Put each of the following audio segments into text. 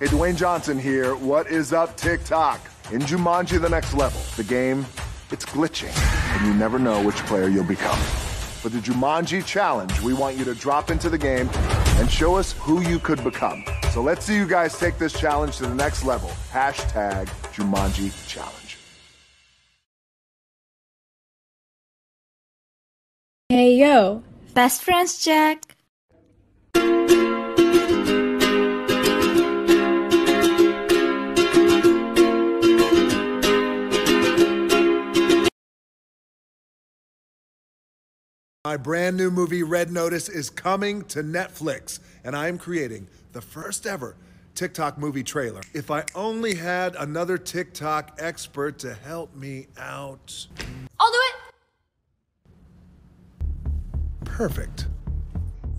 Hey, Dwayne Johnson here. What is up, TikTok? In Jumanji The Next Level, the game, it's glitching, and you never know which player you'll become. For the Jumanji Challenge, we want you to drop into the game and show us who you could become. So let's see you guys take this challenge to the next level. Hashtag Jumanji Challenge. Hey yo, best friends Jack. My brand new movie, Red Notice, is coming to Netflix, and I am creating the first ever TikTok movie trailer. If I only had another TikTok expert to help me out. I'll do it. Perfect.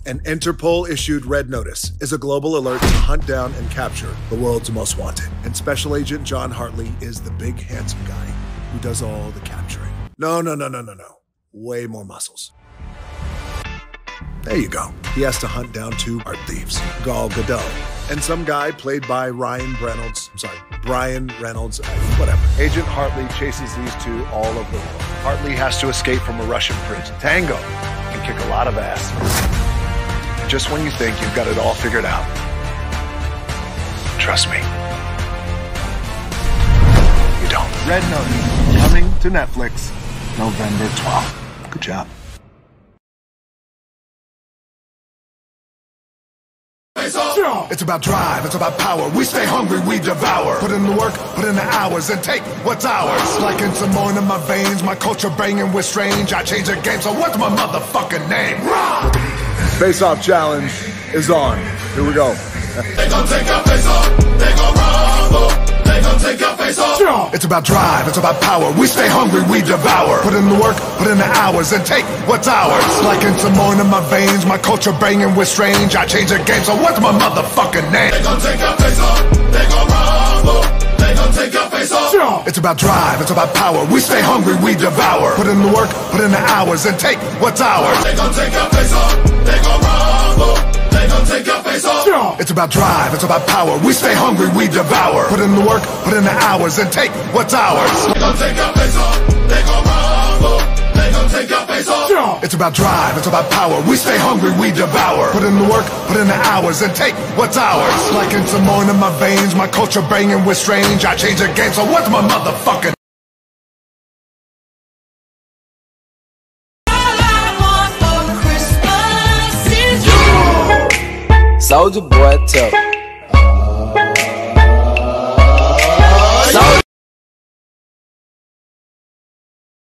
An Interpol issued Red Notice is a global alert to hunt down and capture the world's most wanted. And Special Agent John Hartley is the big, handsome guy who does all the capturing. No, no, no, no, no, no. Way more muscles. There you go. He has to hunt down two art thieves, Gal Gadot, and some guy played by Ryan Reynolds. I'm sorry, Brian Reynolds, whatever. Agent Hartley chases these two all over the world. Hartley has to escape from a Russian prison. Tango can kick a lot of ass. Just when you think you've got it all figured out, trust me, you don't. Red Notice, coming to Netflix November 12th. Good job. It's about drive, it's about power. We stay hungry, we devour. Put in the work, put in the hours, and take what's ours. Like in Samoan in my veins, my culture banging with strange. I change the game, so what's my motherfucking name? Face off challenge is on. Here we go. They gon' take your face off, they gon' rumble. It's about drive, it's about power. We stay hungry, we devour. Put in the work, put in the hours, and take what's ours. Like in Samoan in my veins, my culture banging with strange. I change the game, so what's my motherfucking name? They gon' take your face off, they gon' rumble. They gon' take your face off. It's about drive, it's about power. We stay hungry, we devour. Put in the work, put in the hours, and take what's ours. They gon' take your face off, they gon' about drive, it's about power. We stay hungry, we devour. Put in the work, put in the hours, and take what's ours. They gon' take your face off, they gon' rumble. They gon' take your face off. It's about drive, it's about power. We stay hungry, we devour. Put in the work, put in the hours, and take what's ours. Like in Samoan in my veins, my culture banging with strange. I change the game, so what's my motherfucking Soldier boy tough.